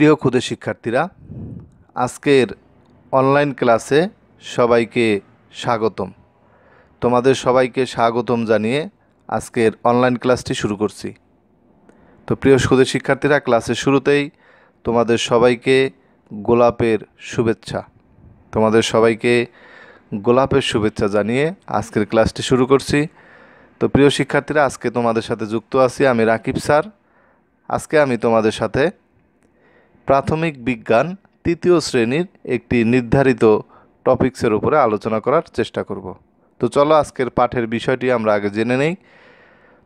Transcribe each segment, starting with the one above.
প্রিয় ক্ষুদে শিক্ষার্থীরা, আজকের অনলাইন ক্লাসে সবাইকে স্বাগতম। তোমাদের সবাইকে স্বাগতম জানিয়ে আজকের অনলাইন ক্লাসটি শুরু করছি। তো প্রিয় ক্ষুদে শিক্ষার্থীরা ক্লাসের শুরুতেই তোমাদের সবাইকে গোলাপের শুভেচ্ছা। তোমাদের সবাইকে গোলাপের শুভেচ্ছা জানিয়ে আজকের ক্লাসটি শুরু করছি। তো প্রিয় শিক্ষার্থীরা, আজকে তোমাদের সাথে যুক্ত আছি আমি রাকিব স্যার। আজকে আমি তোমাদের সাথে প্রাথমিক বিজ্ঞান তৃতীয় শ্রেণির একটি নির্ধারিত টপিকসের উপরে আলোচনা করার চেষ্টা করব। তো চলো আজকের পাঠের বিষয়টি আমরা আগে জেনে নেই।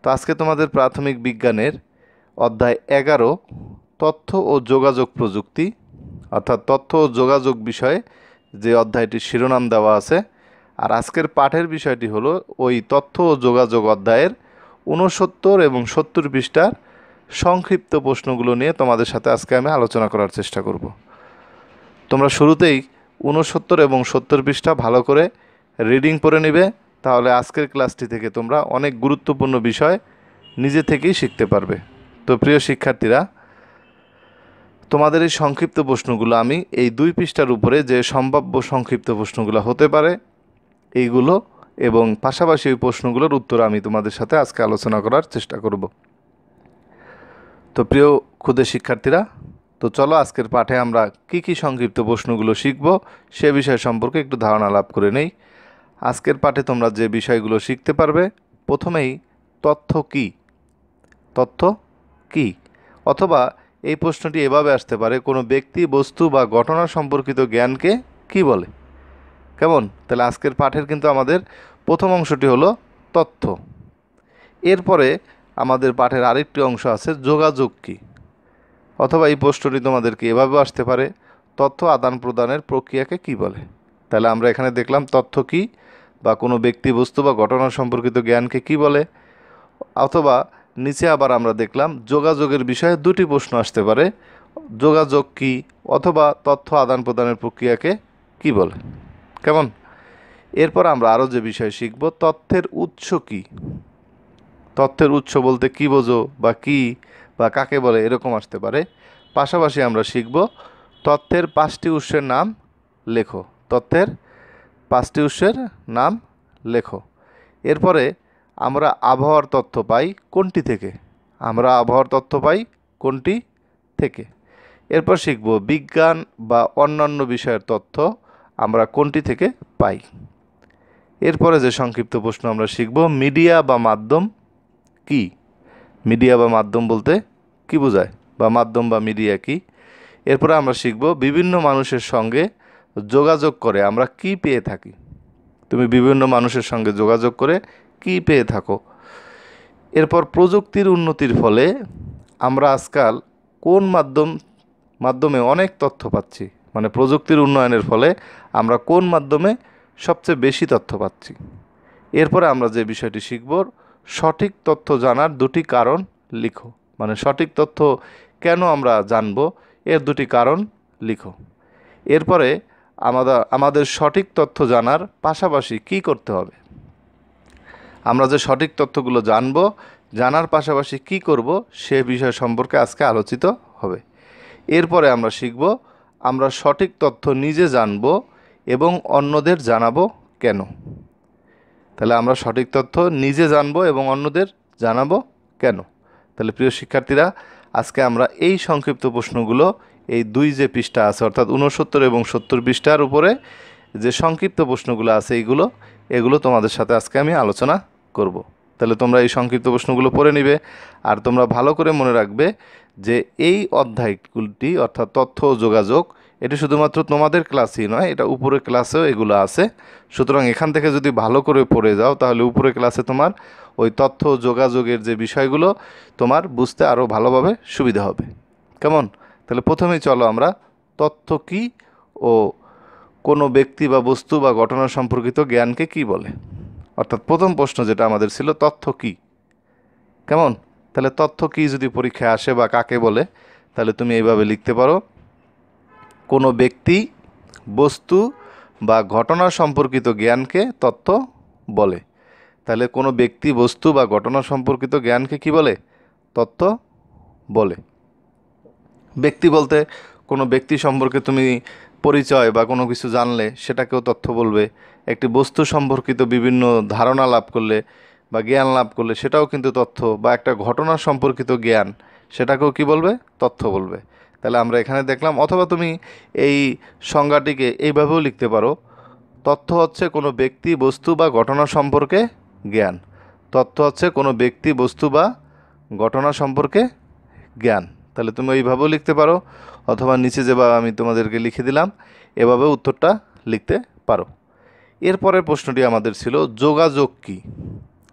তো আজকে তোমাদের প্রাথমিক বিজ্ঞানের অধ্যায় এগারো, তথ্য ও যোগাযোগ প্রযুক্তি, অর্থাৎ তথ্য ও যোগাযোগ বিষয়ে যে অধ্যায়টির শিরোনাম দেওয়া আছে, আর আজকের পাঠের বিষয়টি হলো ওই তথ্য ও যোগাযোগ অধ্যায়ের ঊনসত্তর এবং সত্তর পৃষ্ঠার সংক্ষিপ্ত প্রশ্নগুলো নিয়ে তোমাদের সাথে আজকে আমি আলোচনা করার চেষ্টা করব। তোমরা শুরুতেই ঊনসত্তর এবং সত্তর পৃষ্ঠা ভালো করে রিডিং পড়ে নিবে, তাহলে আজকের ক্লাসটি থেকে তোমরা অনেক গুরুত্বপূর্ণ বিষয় নিজে থেকেই শিখতে পারবে। তো প্রিয় শিক্ষার্থীরা, তোমাদের এই সংক্ষিপ্ত প্রশ্নগুলো আমি এই দুই পৃষ্ঠার উপরে যে সম্ভাব্য সংক্ষিপ্ত প্রশ্নগুলো হতে পারে, এইগুলো এবং পাশাপাশি ওই প্রশ্নগুলোর উত্তর আমি তোমাদের সাথে আজকে আলোচনা করার চেষ্টা করব। তো প্রিয় ক্ষুদে শিক্ষার্থীরা, তো চলো আজকের পাঠে আমরা কি কি সংক্ষিপ্ত প্রশ্নগুলো শিখব সে বিষয় সম্পর্কে একটু ধারণা লাভ করে নেই। আজকের পাঠে তোমরা যে বিষয়গুলো শিখতে পারবে, প্রথমেই তথ্য কি? তথ্য কি? অথবা এই প্রশ্নটি এভাবে আসতে পারে, কোনো ব্যক্তি, বস্তু বা ঘটনা সম্পর্কিত জ্ঞানকে কি বলে? কেমন? তাহলে আজকের পাঠের কিন্তু আমাদের প্রথম অংশটি হলো তথ্য। এরপরে আমাদের পাঠের আরেকটি অংশ আছে, যোগাযোগ কী? অথবা এই প্রশ্নটি তোমাদেরকে এভাবেও আসতে পারে, তথ্য আদান প্রদানের প্রক্রিয়াকে কি বলে? তাহলে আমরা এখানে দেখলাম তথ্য কি, বা কোনো ব্যক্তি বস্তু বা ঘটনা সম্পর্কিত জ্ঞানকে কি বলে? অথবা নিচে আবার আমরা দেখলাম যোগাযোগের বিষয়ে দুটি প্রশ্ন আসতে পারে, যোগাযোগ কি অথবা তথ্য আদান প্রদানের প্রক্রিয়াকে কি বলে? কেমন? এরপর আমরা আরও যে বিষয় শিখব, তথ্যের উৎস কি? তথ্যের উৎস বলতে কি বোঝো বা কি বা কাকে বলে এরকম আসতে পারে। পাশাপাশি আমরা শিখব তথ্যের পাঁচটি উৎসের নাম লেখো। তথ্যের পাঁচটি উৎসের নাম লেখো। এরপরে আমরা আবহাওয়ার তথ্য পাই কোনটি থেকে? আমরা আবহাওয়ার তথ্য পাই কোনটি থেকে? এরপর শিখব বিজ্ঞান বা অন্যান্য বিষয়ের তথ্য আমরা কোনটি থেকে পাই। এরপরে যে সংক্ষিপ্ত প্রশ্ন আমরা শিখব, মিডিয়া বা মাধ্যম কি? মিডিয়া বা মাধ্যম বলতে কি বোঝায়? বা মাধ্যম বা মিডিয়া কি? এরপরে আমরা শিখব বিভিন্ন মানুষের সঙ্গে যোগাযোগ করে আমরা কি পেয়ে থাকি। তুমি বিভিন্ন মানুষের সঙ্গে যোগাযোগ করে কি পেয়ে থাকো। এরপর প্রযুক্তির উন্নতির ফলে আমরা আজকাল কোন মাধ্যম, মাধ্যমে অনেক তথ্য পাচ্ছি মানে প্রযুক্তির উন্নয়নের ফলে আমরা কোন মাধ্যমে সবচেয়ে বেশি তথ্য পাচ্ছি। এরপরে আমরা যে বিষয়টি শিখব সঠিক তথ্য জানার দুটি কারণ লিখো। মানে সঠিক তথ্য কেন আমরা জানব, এর দুটি কারণ লিখো। এরপরে আমাদের আমাদের সঠিক তথ্য জানার পাশাপাশি কি করতে হবে? আমরা যে সঠিক তথ্যগুলো জানব, জানার পাশাপাশি কি করব, সে বিষয় সম্পর্কে আজকে আলোচিত হবে। এরপরে আমরা শিখব, আমরা সঠিক তথ্য নিজে জানব এবং অন্যদের জানাব কেন। তাহলে আমরা সঠিক তথ্য নিজে জানব এবং অন্যদের জানাব কেন তাহলে প্রিয় শিক্ষার্থীরা, আজকে আমরা এই সংক্ষিপ্ত প্রশ্নগুলো এই দুই যে পৃষ্ঠা আছে, অর্থাৎ উনসত্তর এবং সত্তর পৃষ্ঠার উপরে যে সংক্ষিপ্ত প্রশ্নগুলো আছে এইগুলো, এগুলো তোমাদের সাথে আজকে আমি আলোচনা করব। তাহলে তোমরা এই সংক্ষিপ্ত প্রশ্নগুলো পড়ে নিবে আর তোমরা ভালো করে মনে রাখবে যে এই অধ্যায়গুলি অর্থাৎ তথ্য যোগাযোগ এটি শুধুমাত্র তোমাদের ক্লাসই নয়, এটা উপরের ক্লাসেও এগুলো আছে। সুতরাং এখান থেকে যদি ভালো করে পড়ে যাও, তাহলে উপরের ক্লাসে তোমার ওই তথ্য, যোগাযোগের যে বিষয়গুলো, তোমার বুঝতে আরও ভালোভাবে সুবিধা হবে। কেমন? তাহলে প্রথমেই চলো আমরা, তথ্য কি ও কোনো ব্যক্তি বা বস্তু বা ঘটনা সম্পর্কিত জ্ঞানকে কি বলে? অর্থাৎ প্রথম প্রশ্ন যেটা আমাদের ছিল, তথ্য কি? কেমন? তাহলে তথ্য কি যদি পরীক্ষায় আসে বা কাকে বলে, তাহলে তুমি এইভাবে লিখতে পারো। কোনো ব্যক্তি, বস্তু বা ঘটনা সম্পর্কিত জ্ঞানকে তথ্য বলে। তাহলে কোনো ব্যক্তি, বস্তু বা ঘটনা সম্পর্কিত জ্ঞানকে কি বলে? তথ্য বলে। ব্যক্তি বলতে কোনো ব্যক্তি সম্পর্কে তুমি পরিচয় বা কোনো কিছু জানলে সেটাকেও তথ্য বলবে। একটি বস্তু সম্পর্কিত বিভিন্ন ধারণা লাভ করলে বা জ্ঞান লাভ করলে সেটাও কিন্তু তথ্য বা একটা ঘটনা সম্পর্কিত জ্ঞান সেটাকেও কি বলবে? তথ্য বলবে। তাহলে আমরা এখানে দেখলাম, অথবা তুমি এই সংজ্ঞাটিকে এইভাবেও লিখতে পারো। তথ্য হচ্ছে কোনো ব্যক্তি, বস্তু বা ঘটনা সম্পর্কে জ্ঞান। তথ্য হচ্ছে কোনো ব্যক্তি, বস্তু বা ঘটনা সম্পর্কে জ্ঞান। তাহলে তুমি এইভাবেও লিখতে পারো, অথবা নিচে যেভাবে আমি তোমাদেরকে লিখে দিলাম, এভাবে উত্তরটা লিখতে পারো। এরপরের প্রশ্নটি আমাদের ছিল, যোগাযোগ কী?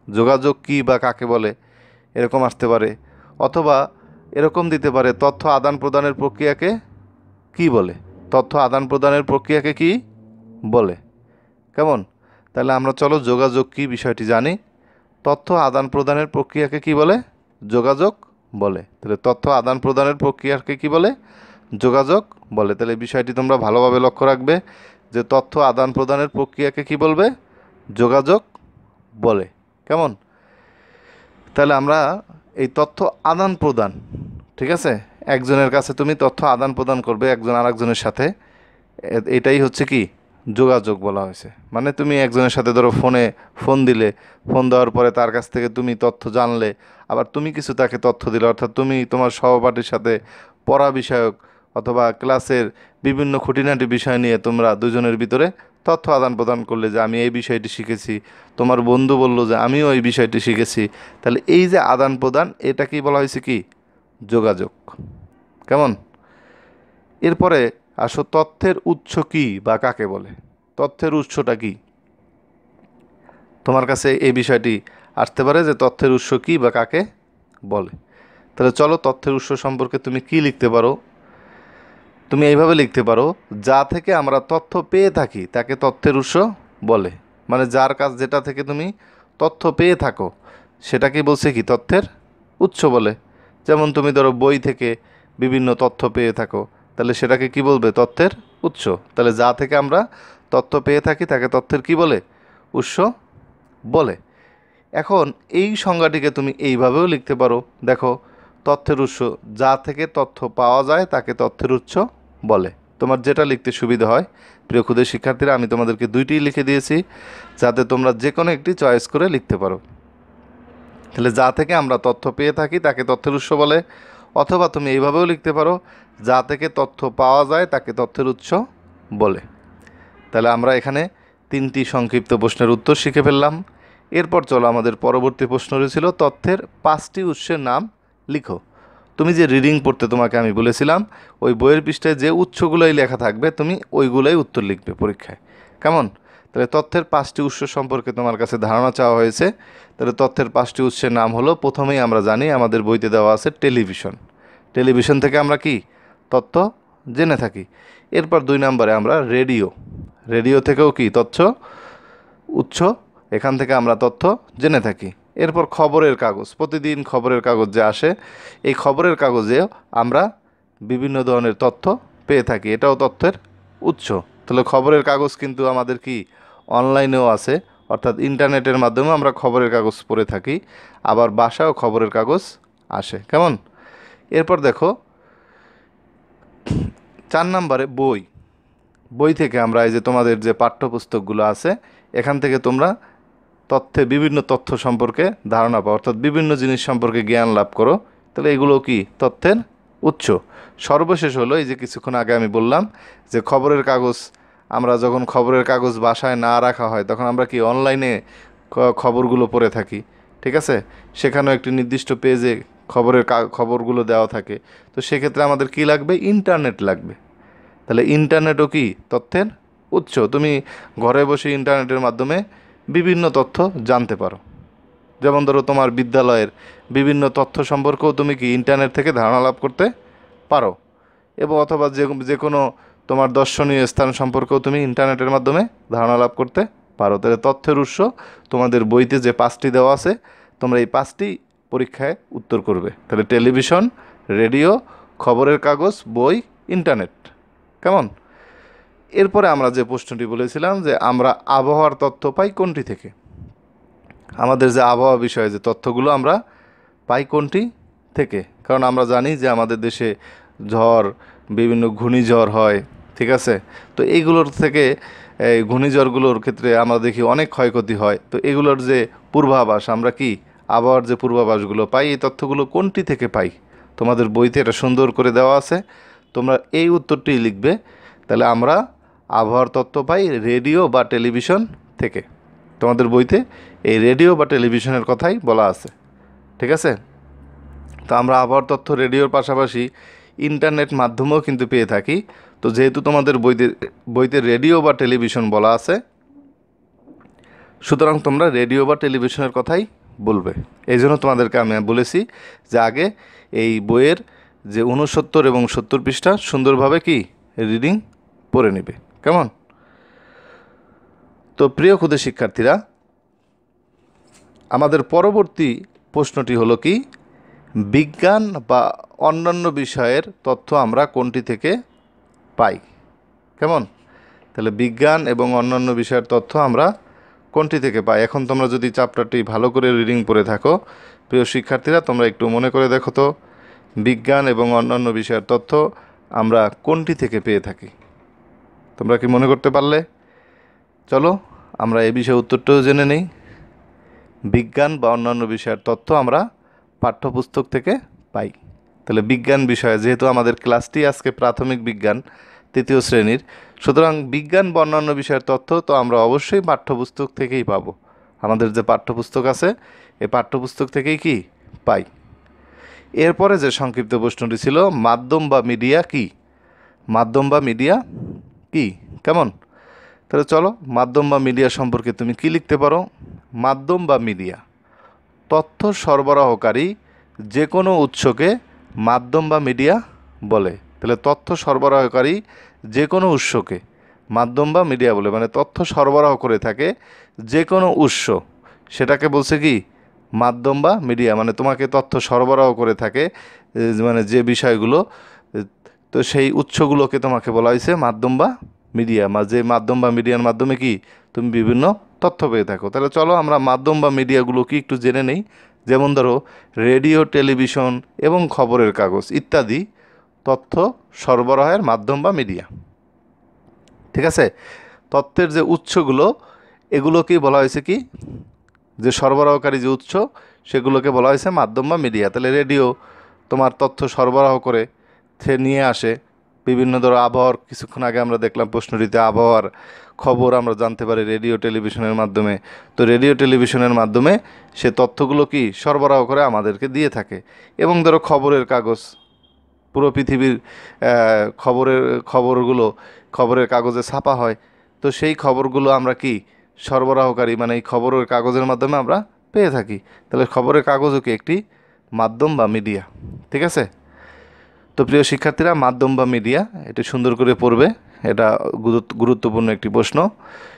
যোগাযোগ কী বা কাকে বলে? এরকম আসতে পারে। অথবা এরকম দিতে পারে, তথ্য আদান প্রদানের প্রক্রিয়াকে কি বলে? তথ্য আদান প্রদানের প্রক্রিয়াকে কি বলে? কেমন? তাহলে আমরা চলো যোগাযোগ কী বিষয়টি জানি। তথ্য আদান প্রদানের প্রক্রিয়াকে কি বলে? যোগাযোগ বলে। তাহলে তথ্য আদান প্রদানের প্রক্রিয়াকে কি বলে? যোগাযোগ বলে। তাহলে বিষয়টি তোমরা ভালোভাবে লক্ষ্য রাখবে যে তথ্য আদান প্রদানের প্রক্রিয়াকে কি বলবে? যোগাযোগ বলে। কেমন? তাহলে আমরা এই তথ্য আদান প্রদান ঠিক আছে? একজনের কাছে তুমি তথ্য আদান প্রদান করবে একজন আরেকজনের সাথে। এটাই হচ্ছে কি? যোগাযোগ বলা হয়েছে। মানে তুমি একজনের সাথে ধরো ফোনে ফোন দিলে ফোন দেওয়ার পরে তার কাছ থেকে তুমি তথ্য জানলে, আবার তুমি কিছু তাকে তথ্য দিলে, অর্থাৎ তুমি তোমার সহপাঠীর সাথে পড়া বিষয়ক অথবা ক্লাসের বিভিন্ন খুঁটিনাটি বিষয় নিয়ে তোমরা দুজনের ভিতরে তথ্য আদান প্রদান করলে যে আমি এই বিষয়টি শিখেছি, তোমার বন্ধু বলল যে আমিও এই বিষয়টি শিখেছি। তাহলে এই যে আদান প্রদান, এটা কি বলা হয়েছে কি? যোগাযোগ। কেমন? এরপরে আসো তথ্যের উৎস কি বা কাকে বলে? তথ্যের উৎসটা কি? তোমার কাছে এই বিষয়টি আসতে পারে যে তথ্যের উৎস কি বা কাকে বলে। তাহলে চলো তথ্যের উৎস সম্পর্কে তুমি কি লিখতে পারো? তুমি এইভাবে লিখতে পারো, যা থেকে আমরা তথ্য পেয়ে থাকি, তাকে তথ্যের উৎস বলে। মানে যার কাছ যেটা থেকে তুমি তথ্য পেয়ে থাকো, সেটাকে বলছে কি? তথ্যের উৎস বলে। যেমন তুমি ধরো বই থেকে বিভিন্ন তথ্য পেয়ে থাকো, তাহলে সেটাকে কি বলবে? তথ্যের উৎস। তাহলে যা থেকে আমরা তথ্য পেয়ে থাকি, তাকে তথ্যের কি বলে? উৎস বলে। এখন এই সংজ্ঞাটিকে তুমি এইভাবেও লিখতে পারো। দেখো, তথ্যের উৎস, যা থেকে তথ্য পাওয়া যায়, তাকে তথ্যের উৎস বলে। তোমার যেটা লিখতে সুবিধা হয়, প্রিয় ক্ষুদে শিক্ষার্থীরা, আমি তোমাদেরকে দুইটিই লিখে দিয়েছি, যাতে তোমরা যে কোনো একটি চয়েস করে লিখতে পারো। তাহলে যা থেকে আমরা তথ্য পেয়ে থাকি তাকে তথ্যের উৎস বলে, অথবা তুমি এইভাবেও লিখতে পারো, যা থেকে তথ্য পাওয়া যায় তাকে তথ্যের উৎস বলে। তাহলে আমরা এখানে তিনটি সংক্ষিপ্ত প্রশ্নের উত্তর শিখে ফেললাম। এরপর চলো আমাদের পরবর্তী প্রশ্ন রয়েছিল, তথ্যের পাঁচটি উৎসের নাম লিখো। তুমি যে রিডিং পড়তে তোমাকে আমি বলেছিলাম, ওই বইয়ের পৃষ্ঠায় যে উৎসগুলোই লেখা থাকবে, তুমি ওইগুলোই উত্তর লিখবে পরীক্ষায়। কেমন? তাহলে তথ্যের পাঁচটি উৎস সম্পর্কে তোমার কাছে ধারণা চাওয়া হয়েছে। তাহলে তথ্যের পাঁচটি উৎসের নাম হলো, প্রথমেই আমরা জানি আমাদের বইতে দেওয়া আছে টেলিভিশন। টেলিভিশন থেকে আমরা কি? তথ্য জেনে থাকি। এরপর দুই নম্বরে আমরা রেডিও। রেডিও থেকেও কি? তথ্য উৎস, এখান থেকে আমরা তথ্য জেনে থাকি। এরপর খবরের কাগজ। প্রতিদিন খবরের কাগজ যে আসে, এই খবরের কাগজেও আমরা বিভিন্ন ধরনের তথ্য পেয়ে থাকি। এটাও তথ্যের উৎস। তাহলে খবরের কাগজ কিন্তু আমাদের কি? অনলাইনেও আছে, অর্থাৎ ইন্টারনেটের মাধ্যমে আমরা খবরের কাগজ পড়ে থাকি, আবার বাসায়ও খবরের কাগজ আসে। কেমন? এরপর দেখো, চার নম্বরে বই। বই থেকে আমরা এই যে তোমাদের যে পাঠ্যপুস্তকগুলো আছে, এখান থেকে তোমরা তথ্যে বিভিন্ন তথ্য সম্পর্কে ধারণা পাও, অর্থাৎ বিভিন্ন জিনিস সম্পর্কে জ্ঞান লাভ করো। তাহলে এগুলো কি? তথ্যের উৎস। সর্বশেষ হলো এই যে কিছুক্ষণ আগে আমি বললাম যে খবরের কাগজ আমরা যখন খবরের কাগজ বাসায় না রাখা হয়, তখন আমরা কি অনলাইনে খবরগুলো পড়ে থাকি? ঠিক আছে? সেখানেও একটি নির্দিষ্ট পেজে খবরের খবরগুলো দেওয়া থাকে। তো সেক্ষেত্রে আমাদের কি লাগবে? ইন্টারনেট লাগবে। তাহলে ইন্টারনেটও কি? তথ্যের উৎস। তুমি ঘরে বসে ইন্টারনেটের মাধ্যমে বিভিন্ন তথ্য জানতে পারো। যেমন ধরো তোমার বিদ্যালয়ের বিভিন্ন তথ্য সম্পর্কেও তুমি কি ইন্টারনেট থেকে ধারণা লাভ করতে পারো? এবং অথবা যে যে কোনো তোমার দর্শনীয় স্থান সম্পর্কেও তুমি ইন্টারনেটের মাধ্যমে ধারণা লাভ করতে পারো। তাহলে তথ্যের উৎস তোমাদের বইতে যে পাঁচটি দেওয়া আছে, তোমরা এই পাঁচটি পরীক্ষায় উত্তর করবে। তাহলে টেলিভিশন, রেডিও, খবরের কাগজ, বই, ইন্টারনেট। কেমন? এরপরে আমরা যে প্রশ্নটি বলেছিলাম যে আমরা আবহাওয়ার তথ্য পাই কোনটি থেকে? আমাদের যে আবহাওয়া বিষয়ে যে তথ্যগুলো আমরা পাই কোনটি থেকে? কারণ আমরা জানি যে আমাদের দেশে ঝড়, বিভিন্ন ঘূর্ণিঝড় হয় ঠিক আছে? তো এইগুলোর থেকে, এই ঘূর্ণিঝড়গুলোর ক্ষেত্রে আমরা দেখি অনেক ক্ষয়ক্ষতি হয়। তো এগুলোর যে পূর্বাভাস, আমরা কি আবহাওয়ার যে পূর্বাভাসগুলো পাই, এই তথ্যগুলো কোনটি থেকে পাই? তোমাদের বইতে এটা সুন্দর করে দেওয়া আছে। তোমরা এই উত্তরটি লিখবে। তাহলে আমরা আবহাওয়ার তথ্য পাই রেডিও বা টেলিভিশন থেকে। তোমাদের বইতে এই রেডিও বা টেলিভিশনের কথাই বলা আছে। ঠিক আছে? তো আমরা আবহাওয়ার তথ্য রেডিওর পাশাপাশি ইন্টারনেট মাধ্যমেও কিন্তু পেয়ে থাকি। তো যেহেতু তোমাদের বইতে বইতে রেডিও বা টেলিভিশন বলা আছে, সুতরাং তোমরা রেডিও বা টেলিভিশনের কথাই বলবে। এই জন্য তোমাদেরকে আমি বলেছি যে আগে এই বইয়ের যে উনসত্তর এবং সত্তর পৃষ্ঠা সুন্দরভাবে কি রিডিং পড়ে নেবে। কেমন? তো প্রিয় ক্ষুদে শিক্ষার্থীরা, আমাদের পরবর্তী প্রশ্নটি হলো কি, বিজ্ঞান বা অন্যান্য বিষয়ের তথ্য আমরা কোনটি থেকে পাই। কেমন? তাহলে বিজ্ঞান এবং অন্যান্য বিষয়ের তথ্য আমরা কোনটি থেকে পাই? এখন তোমরা যদি চ্যাপ্টারটি ভালো করে রিডিং পড়ে থাকো, প্রিয় শিক্ষার্থীরা, তোমরা একটু মনে করে দেখো তো, বিজ্ঞান এবং অন্যান্য বিষয়ের তথ্য আমরা কোনটি থেকে পেয়ে থাকি? তোমরা কি মনে করতে পারলে? চলো, আমরা এই বিষয়ে উত্তরটাও জেনে নেই। বিজ্ঞান বা অন্যান্য বিষয়ের তথ্য আমরা পাঠ্যপুস্তক থেকে পাই। তাহলে বিজ্ঞান বিষয়ে, যেহেতু আমাদের ক্লাসটি আজকে প্রাথমিক বিজ্ঞান, তৃতীয় শ্রেণির, সুতরাং বিজ্ঞান বা অন্যান্য বিষয়ের তথ্য তো আমরা অবশ্যই পাঠ্যপুস্তক থেকেই পাবো। আমাদের যে পাঠ্যপুস্তক আছে এই পাঠ্যপুস্তক থেকেই কি? পাই। এরপরে যে সংক্ষিপ্ত প্রশ্নটি ছিল, মাধ্যম বা মিডিয়া কি? মাধ্যম বা মিডিয়া কি? কেমন? তাহলে চলো, মাধ্যম বা মিডিয়া সম্পর্কে তুমি কি লিখতে পারো? মাধ্যম বা মিডিয়া। তথ্য সরবরাহকারী যে কোনো উৎসকে মাধ্যম বা মিডিয়া বলে। তাহলে তথ্য সরবরাহকারী যে কোনো উৎসকে মাধ্যম বা মিডিয়া বলে মানে তথ্য সরবরাহ করে থাকে যে কোনো উৎস। সেটাকে বলছে কি? মাধ্যম বা মিডিয়া মানে তোমাকে তথ্য সরবরাহ করে থাকে মানে যে বিষয়গুলো তো সেই উৎসগুলোকে তোমাকে বলা হয়েছে মাধ্যম বা মিডিয়া। মা, যে মাধ্যম বা মিডিয়ার মাধ্যমে কি? তুমি বিভিন্ন তথ্য পেয়ে থাকো। তাহলে চলো আমরা মাধ্যম বা মিডিয়াগুলো কি একটু জেনে নেই। যেমন ধরো, রেডিও, টেলিভিশন এবং খবরের কাগজ ইত্যাদি তথ্য সরবরাহের মাধ্যম বা মিডিয়া। ঠিক আছে? তথ্যের যে উৎসগুলো, এগুলোকেই বলা হয়েছে কি? যে সরবরাহকারী যে উৎস, সেগুলোকে বলা হয়েছে মাধ্যম বা মিডিয়া। তাহলে রেডিও তোমার তথ্য সরবরাহ করে, সে নিয়ে আসে। বিভিন্ন ধরো আবহাওয়ার কিছুক্ষণ আগে আমরা দেখলাম প্রশ্নটিতে আবহাওয়ার খবর আমরা জানতে পারি রেডিও টেলিভিশনের মাধ্যমে। তো রেডিও টেলিভিশনের মাধ্যমে সে তথ্যগুলো কি সরবরাহ করে আমাদেরকে দিয়ে থাকে? এবং ধরো খবরের কাগজ, পুরো পৃথিবীর খবরের, খবরগুলো, খবরের কাগজে ছাপা হয়। তো সেই খবরগুলো আমরা কি সরবরাহকারী মানে এই খবরের কাগজের মাধ্যমে আমরা পেয়ে থাকি? তাহলে খবরের কাগজও কি একটি মাধ্যম বা মিডিয়া? ঠিক আছে? তো প্রিয় শিক্ষার্থীরা, মাধ্যম বা মিডিয়া এটি সুন্দর করে পড়বে। এটা গুরুত্ব- গুরুত্বপূর্ণ একটি প্রশ্ন।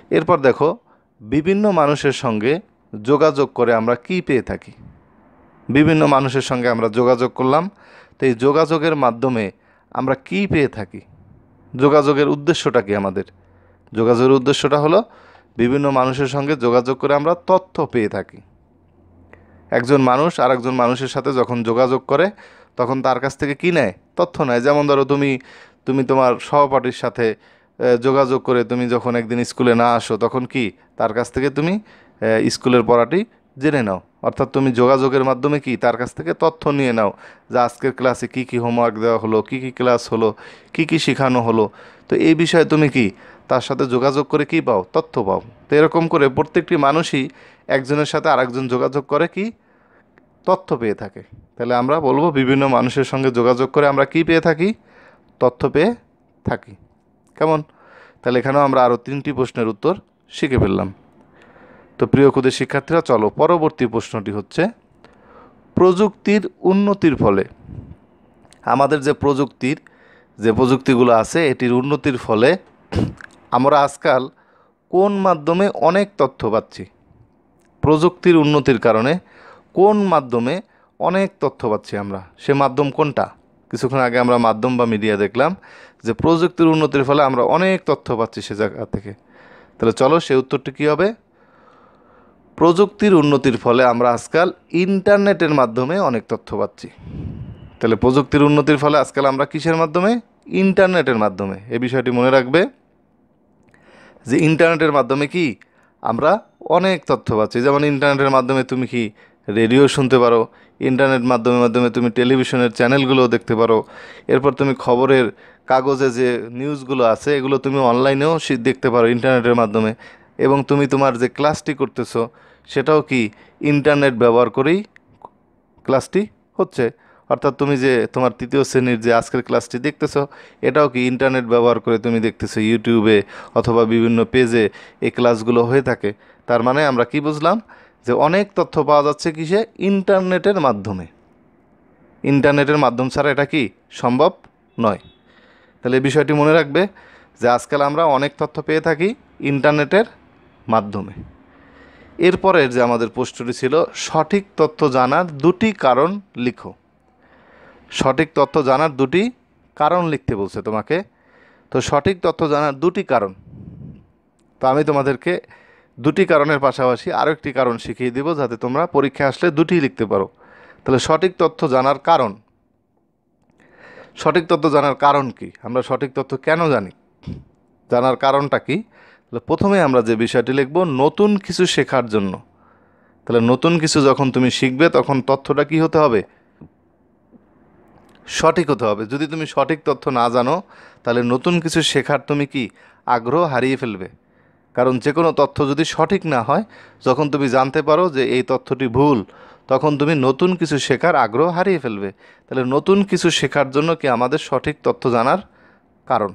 এরপর দেখো, বিভিন্ন মানুষের সঙ্গে যোগাযোগ করে আমরা কি পেয়ে থাকি? বিভিন্ন মানুষের সঙ্গে আমরা যোগাযোগ করলাম। তো এই যোগাযোগের মাধ্যমে আমরা কি পেয়ে থাকি? যোগাযোগের উদ্দেশ্যটা কি আমাদের? যোগাযোগের উদ্দেশ্যটা হলো, বিভিন্ন মানুষের সঙ্গে যোগাযোগ করে আমরা তথ্য পেয়ে থাকি। একজন মানুষ আর একজন মানুষের সাথে যখন যোগাযোগ করে তখন তার কাছ থেকে কী নেয়? তথ্য নেয়। যেমন ধরো তুমি তুমি তোমার সহপাঠীর সাথে যোগাযোগ করে তুমি যখন একদিন স্কুলে না আসো, তখন কি তার কাছ থেকে তুমি স্কুলের পড়াটি জেনে নাও? অর্থাৎ তুমি যোগাযোগের মাধ্যমে কি তার কাছ থেকে তথ্য নিয়ে নাও যে আজকের ক্লাসে কি কি হোমওয়ার্ক দেওয়া হলো, কি কি ক্লাস হলো, কি কি শেখানো হলো? তো এই বিষয়ে তুমি কি তার সাথে যোগাযোগ করে কি পাও? তথ্য পাও। তো এরকম করে প্রত্যেকটি মানুষই একজনের সাথে আরেকজন যোগাযোগ করে কি তথ্য পেয়ে থাকে। তাহলে আমরা বলব বিভিন্ন মানুষের সঙ্গে যোগাযোগ করে আমরা কি পেয়ে থাকি? তথ্য পেয়ে থাকি। কেমন? তাহলে এখানেও আমরা আরও তিনটি প্রশ্নের উত্তর শিখে ফেললাম। তো প্রিয় ক্ষুদের শিক্ষার্থীরা, চলো পরবর্তী প্রশ্নটি হচ্ছে, প্রযুক্তির উন্নতির ফলে, আমাদের যে প্রযুক্তির, যে প্রযুক্তিগুলো আছে, এটির উন্নতির ফলে আমরা আজকাল কোন মাধ্যমে অনেক তথ্য পাচ্ছি? প্রযুক্তির উন্নতির কারণে কোন মাধ্যমে অনেক তথ্য পাচ্ছি আমরা? সে মাধ্যম কোনটা? কিছুক্ষণ আগে আমরা মাধ্যম বা মিডিয়া দেখলাম যে প্রযুক্তির উন্নতির ফলে আমরা অনেক তথ্য পাচ্ছি সে জায়গা থেকে। তাহলে চলো সে উত্তরটি কী হবে? প্রযুক্তির উন্নতির ফলে আমরা আজকাল ইন্টারনেটের মাধ্যমে অনেক তথ্য পাচ্ছি। তাহলে প্রযুক্তির উন্নতির ফলে আজকাল আমরা কিসের মাধ্যমে? ইন্টারনেটের মাধ্যমে। এ বিষয়টি মনে রাখবে যে ইন্টারনেটের মাধ্যমে কি? আমরা অনেক তথ্য পাচ্ছি। যেমন ইন্টারনেটের মাধ্যমে তুমি কি রেডিও শুনতে পারো, ইন্টারনেট মাধ্যমে মাধ্যমে তুমি টেলিভিশনের চ্যানেলগুলোও দেখতে পারো। এরপর তুমি খবরের কাগজে যে নিউজগুলো আছে, এগুলো তুমি অনলাইনেও দেখতে পারো ইন্টারনেটের মাধ্যমে। এবং তুমি তোমার যে ক্লাসটি করতেছো, সেটাও কি ইন্টারনেট ব্যবহার করেই ক্লাসটি হচ্ছে? অর্থাৎ তুমি যে তোমার তৃতীয় শ্রেণির যে আজকের ক্লাসটি দেখতেছো, এটাও কি ইন্টারনেট ব্যবহার করে তুমি দেখতেছো ইউটিউবে অথবা বিভিন্ন পেজে এই ক্লাসগুলো হয়ে থাকে? তার মানে আমরা কি বুঝলাম? যে অনেক তথ্য পাওয়া যাচ্ছে কিসে? ইন্টারনেটের মাধ্যমে। ইন্টারনেটের মাধ্যম ছাড়া এটা কি সম্ভব নয়। তাহলে এই বিষয়টি মনে রাখবে যে আজকাল আমরা অনেক তথ্য পেয়ে থাকি ইন্টারনেটের মাধ্যমে। এরপরের যে আমাদের প্রশ্নটি ছিল, সঠিক তথ্য জানার দুটি কারণ লিখো। সঠিক তথ্য জানার দুটি কারণ লিখতে বলছে তোমাকে। তো সঠিক তথ্য জানার দুটি কারণ। তো আমি তোমাদেরকে দুটি কারণের পাশাপাশি আরও একটি কারণ শিখিয়ে দিব যাতে তোমরা পরীক্ষায় আসলে দুটিই লিখতে পারো। তাহলে সঠিক তথ্য জানার কারণ। সঠিক তথ্য জানার কারণ কি? আমরা সঠিক তথ্য কেন জানি? জানার কারণটা কি? তাহলে প্রথমে আমরা যে বিষয়টি লিখব, নতুন কিছু শেখার জন্য। তাহলে নতুন কিছু যখন তুমি শিখবে, তখন তথ্যটা কি হতে হবে? সঠিক হতে হবে। যদি তুমি সঠিক তথ্য না জানো, তাহলে নতুন কিছু শেখার তুমি কি? আগ্রহ হারিয়ে ফেলবে। কারণ যে কোনো তথ্য যদি সঠিক না হয়, যখন তুমি জানতে পারো যে এই তথ্যটি ভুল, তখন তুমি নতুন কিছু শেখার আগ্রহ হারিয়ে ফেলবে। তাহলে নতুন কিছু শেখার জন্য কি আমাদের সঠিক তথ্য জানার কারণ?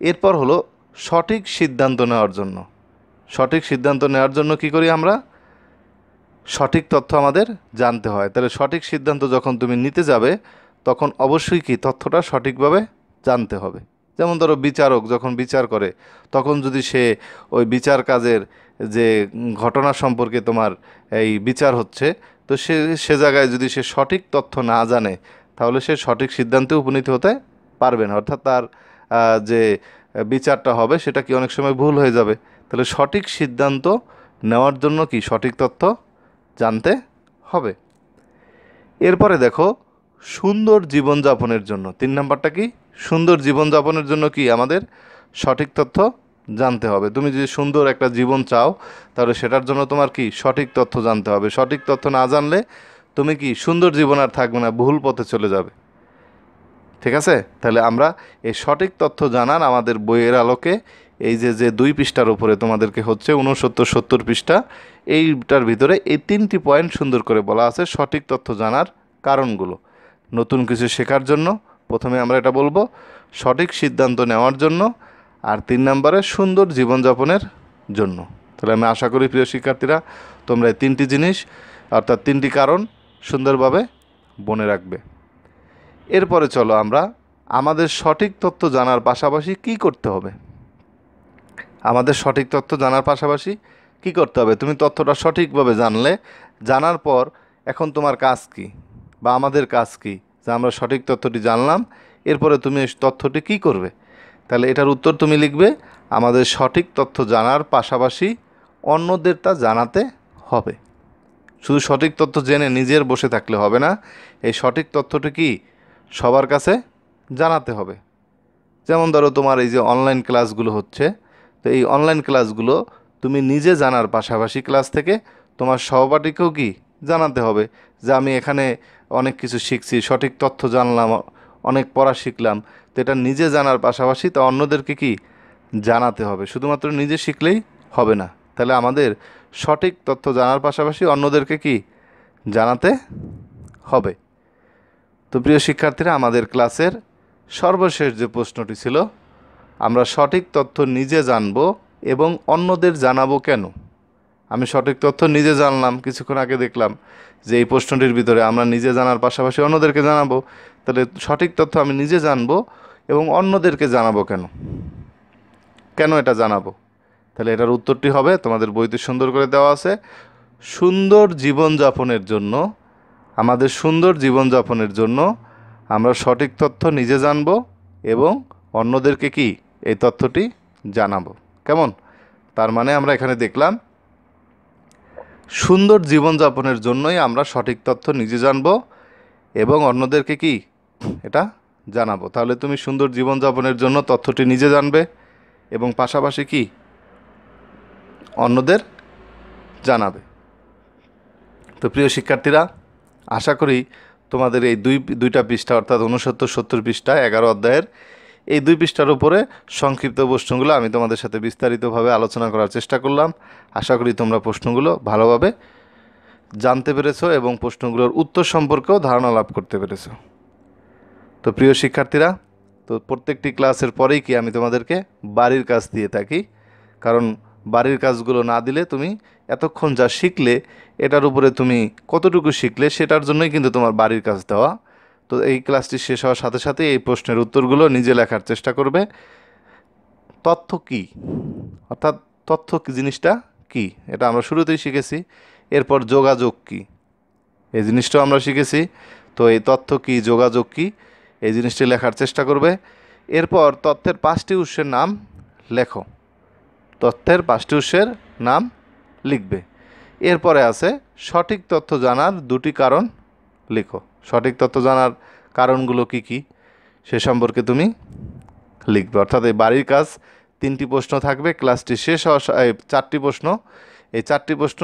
এরপর হলো সঠিক সিদ্ধান্ত নেওয়ার জন্য। সঠিক সিদ্ধান্ত নেওয়ার জন্য কি করি আমরা? সঠিক তথ্য আমাদের জানতে হয়। তাহলে সঠিক সিদ্ধান্ত যখন তুমি নিতে যাবে, তখন অবশ্যই কি তথ্যটা সঠিকভাবে জানতে হবে। যেমন ধরো বিচারক যখন বিচার করে, তখন যদি সে ওই বিচার কাজের যে ঘটনা সম্পর্কে তোমার এই বিচার হচ্ছে, তো সে সে জায়গায় যদি সে সঠিক তথ্য না জানে, তাহলে সে সঠিক সিদ্ধান্তে উপনীত হতে পারবে না। অর্থাৎ তার যে বিচারটা হবে, সেটা কি অনেক সময় ভুল হয়ে যাবে। তাহলে সঠিক সিদ্ধান্ত নেওয়ার জন্য কি সঠিক তথ্য জানতে হবে? এরপরে দেখো, সুন্দর জীবনযাপনের জন্য। তিন নাম্বারটা কি? সুন্দর জীবনযাপনের জন্য কি আমাদের সঠিক তথ্য জানতে হবে? তুমি যদি সুন্দর একটা জীবন চাও, তাহলে সেটার জন্য তোমার কি সঠিক তথ্য জানতে হবে? সঠিক তথ্য না জানলে তুমি কি সুন্দর জীবন আর থাকবে না, ভুল পথে চলে যাবে। ঠিক আছে? তাহলে আমরা এই সঠিক তথ্য জানার আমাদের বইয়ের আলোকে। এই যে যে দুই পৃষ্ঠার উপরে তোমাদেরকে হচ্ছে উনসত্তর সত্তর পৃষ্ঠা, এইটার ভিতরে এই তিনটি পয়েন্ট সুন্দর করে বলা আছে সঠিক তথ্য জানার কারণগুলো। নতুন কিছু শেখার জন্য প্রথমে আমরা এটা বলব, সঠিক সিদ্ধান্ত নেওয়ার জন্য আর তিন নম্বরে সুন্দর জীবনযাপনের জন্য। তাহলে আমি আশা করি প্রিয় শিক্ষার্থীরা, তোমরা এই তিনটি জিনিস, অর্থাৎ তিনটি কারণ সুন্দরভাবে বনে রাখবে। এরপরে চলো আমরা আমাদের সঠিক তথ্য জানার পাশাপাশি কি করতে হবে? আমাদের সঠিক তথ্য জানার পাশাপাশি কি করতে হবে? তুমি তথ্যটা সঠিকভাবে জানলে, জানার পর এখন তোমার কাজ কি? বা আমাদের কাজ কি? যে আমরা সঠিক তথ্যটি জানলাম, এরপরে তুমি এই তথ্যটি কি করবে? তাহলে এটার উত্তর তুমি লিখবে, আমাদের সঠিক তথ্য জানার পাশাপাশি অন্যদের তা জানাতে হবে। শুধু সঠিক তথ্য জেনে নিজের বসে থাকলে হবে না, এই সঠিক তথ্যটি কি সবার কাছে জানাতে হবে। যেমন ধরো তোমার এই যে অনলাইন ক্লাসগুলো হচ্ছে, তো এই অনলাইন ক্লাসগুলো তুমি নিজে জানার পাশাপাশি ক্লাস থেকে তোমার সহপাঠীকেও কি জানাতে হবে যে আমি এখানে অনেক কিছু শিখছি, সঠিক তথ্য জানলাম, অনেক পড়া শিখলাম। তো এটা নিজে জানার পাশাপাশি তা অন্যদেরকে কি জানাতে হবে? শুধুমাত্র নিজে শিখলেই হবে না। তাহলে আমাদের সঠিক তথ্য জানার পাশাপাশি অন্যদেরকে কি জানাতে হবে? তো প্রিয় শিক্ষার্থীরা, আমাদের ক্লাসের সর্বশেষ যে প্রশ্নটি ছিল, আমরা সঠিক তথ্য নিজে জানব এবং অন্যদের জানাব কেন? আমি সঠিক তথ্য নিজে জানলাম, কিছুক্ষণ আগে দেখলাম যে এই প্রশ্নটির ভিতরে আমরা নিজে জানার পাশাপাশি অন্যদেরকে জানাব। তাহলে সঠিক তথ্য আমি নিজে জানব এবং অন্যদেরকে জানাব কেন? কেন এটা জানাব? তাহলে এটার উত্তরটি হবে, তোমাদের বইতে সুন্দর করে দেওয়া আছে, সুন্দর জীবনযাপনের জন্য, আমাদের সুন্দর জীবনযাপনের জন্য আমরা সঠিক তথ্য নিজে জানব এবং অন্যদেরকে কি এই তথ্যটি জানাব। কেমন? তার মানে আমরা এখানে দেখলাম সুন্দর জীবনযাপনের জন্যই আমরা সঠিক তথ্য নিজে জানব এবং অন্যদেরকে কি এটা জানাব। তাহলে তুমি সুন্দর জীবনযাপনের জন্য তথ্যটি নিজে জানবে এবং পাশাপাশি কি অন্যদের জানাবে। তো প্রিয় শিক্ষার্থীরা, আশা করি তোমাদের এই দুই, দুইটা পৃষ্ঠা অর্থাৎ উনসত্তর সত্তর পৃষ্ঠা এগারো অধ্যায়ের এই দুই পৃষ্ঠার উপরে সংক্ষিপ্ত প্রশ্নগুলো আমি তোমাদের সাথে বিস্তারিতভাবে আলোচনা করার চেষ্টা করলাম। আশা করি তোমরা প্রশ্নগুলো ভালোভাবে জানতে পেরেছ এবং প্রশ্নগুলোর উত্তর সম্পর্কেও ধারণা লাভ করতে পেরেছ। তো প্রিয় শিক্ষার্থীরা, তো প্রত্যেকটি ক্লাসের পরেই কি আমি তোমাদেরকে বাড়ির কাজ দিয়ে থাকি? কারণ বাড়ির কাজগুলো না দিলে তুমি এতক্ষণ যা শিখলে, এটার উপরে তুমি কতটুকু শিখলে, সেটার জন্যই কিন্তু তোমার বাড়ির কাজ দেওয়া তো এই ক্লাসটি শেষ হওয়ার সাথে সাথে এই প্রশ্নের উত্তরগুলো নিজে লেখার চেষ্টা করবে। তথ্য কি? অর্থাৎ তথ্য কি, জিনিসটা কি? এটা আমরা শুরুতেই শিখেছি। এরপর যোগাযোগ কি? এই জিনিসটাও আমরা শিখেছি। তো এই তথ্য কি, যোগাযোগ কি? এই জিনিসটি লেখার চেষ্টা করবে। এরপর তথ্যের পাঁচটি উৎসের নাম লেখো। তথ্যের পাঁচটি উৎসের নাম লিখবে। এরপরে আছে সঠিক তথ্য জানার দুটি কারণ লিখো। সঠিক তথ্য জানার কারণগুলো কি কি? সে সম্পর্কে তুমি লিখবে। অর্থাৎ এই বাড়ির কাজ তিনটি প্রশ্ন থাকবে, ক্লাসটি শেষ হওয়ার চারটি প্রশ্ন। এই চারটি প্রশ্ন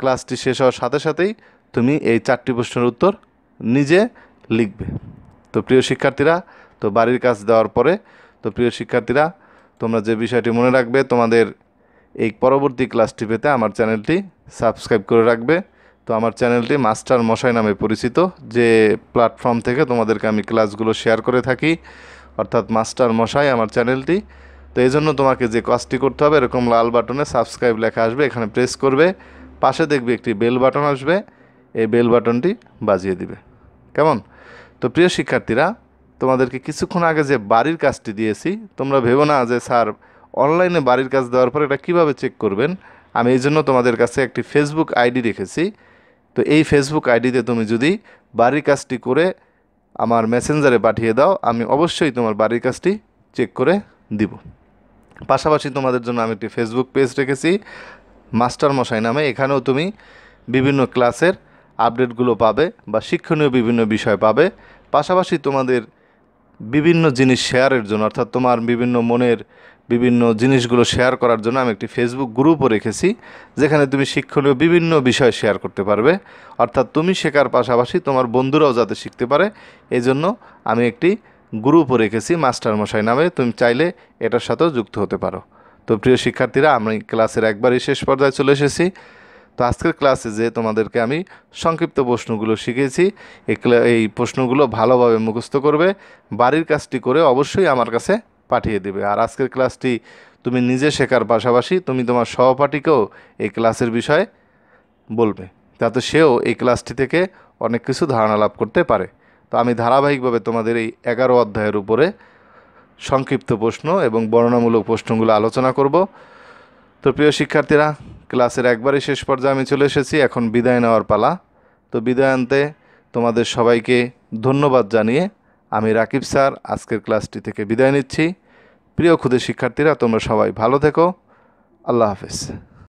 ক্লাসটি শেষ হওয়ার সাথে সাথেই তুমি এই চারটি প্রশ্নের উত্তর নিজে লিখবে। তো প্রিয় শিক্ষার্থীরা, তো বাড়ির কাজ দেওয়ার পরে, তো প্রিয় শিক্ষার্থীরা, তোমরা যে বিষয়টি মনে রাখবে, তোমাদের এই পরবর্তী ক্লাসটি পেতে আমার চ্যানেলটি সাবস্ক্রাইব করে রাখবে। তো আমার চ্যানেলটি মাস্টার মশাই নামে পরিচিত, যে প্ল্যাটফর্ম থেকে তোমাদেরকে আমি ক্লাসগুলো শেয়ার করে থাকি, অর্থাৎ মাস্টার মশাই আমার চ্যানেলটি। তো এই জন্য তোমাকে যে কাজটি করতে হবে, এরকম লাল বাটনে সাবস্ক্রাইব লেখা আসবে, এখানে প্রেস করবে, পাশে দেখবে একটি বেল বাটন আসবে, এই বেল বাটনটি বাজিয়ে দিবে। কেমন? তো প্রিয় শিক্ষার্থীরা, তোমাদেরকে কিছুক্ষণ আগে যে বাড়ির কাজটি দিয়েছি, তোমরা ভেবো না যে স্যার অনলাইনে বাড়ির কাজ দেওয়ার পর এটা কীভাবে চেক করবেন? আমি এই জন্য তোমাদের কাছে একটি ফেসবুক আইডি রেখেছি তো এই ফেসবুক আইডিতে তুমি যদি বাড়ির কাজটি করে আমার মেসেঞ্জারে পাঠিয়ে দাও, আমি অবশ্যই তোমার বাড়ির কাজটি চেক করে দিব। পাশাপাশি তোমাদের জন্য আমি একটি ফেসবুক পেজ রেখেছি মাস্টার মশাই নামে। এখানেও তুমি বিভিন্ন ক্লাসের আপডেটগুলো পাবে বা শিক্ষণীয় বিভিন্ন বিষয় পাবে। পাশাপাশি তোমাদের বিভিন্ন জিনিস শেয়ারের জন্য, অর্থাৎ তোমার বিভিন্ন মনের বিভিন্ন জিনিসগুলো শেয়ার করার জন্য আমি একটি ফেসবুক গ্রুপও রেখেছি, যেখানে তুমি শিক্ষণীয় বিভিন্ন বিষয় শেয়ার করতে পারবে। অর্থাৎ তুমি শেখার পাশাপাশি তোমার বন্ধুরাও যাতে শিখতে পারে এই জন্য আমি একটি গ্রুপও রেখেছি মাস্টার মশাই নামে। তুমি চাইলে এটার সাথেও যুক্ত হতে পারো। তো প্রিয় শিক্ষার্থীরা, আমি ক্লাসের একবারই শেষ পর্যায়ে চলে এসেছি। তো আজকের ক্লাসে যে তোমাদেরকে আমি সংক্ষিপ্ত প্রশ্নগুলো শিখেছি এই প্রশ্নগুলো ভালোভাবে মুখস্থ করবে। বাড়ির কাজটি করে অবশ্যই আমার কাছে পাঠিয়ে দেবে। আর আজকের ক্লাসটি তুমি নিজে শেখার পাশাপাশি তুমি তোমার সহপাঠীকেও এই ক্লাসের বিষয়ে বলবে, যাতে সেও এই ক্লাসটি থেকে অনেক কিছু ধারণা লাভ করতে পারে। তো আমি ধারাবাহিকভাবে তোমাদের এই এগারো অধ্যায়ের উপরে সংক্ষিপ্ত প্রশ্ন এবং বর্ণনামূলক প্রশ্নগুলো আলোচনা করব। তো প্রিয় শিক্ষার্থীরা, ক্লাসের একবারই শেষ পর্যায়ে আমি চলে এসেছি, এখন বিদায় নেওয়ার পালা। তো বিদায় আনতে তোমাদের সবাইকে ধন্যবাদ জানিয়ে আমি রাকিব স্যার, আজকের ক্লাসটি থেকে বিদায় নিচ্ছি। প্রিয় ক্ষুদে শিক্ষার্থীরা, তোমরা সবাই ভালো থেকো। আল্লাহ হাফেজ।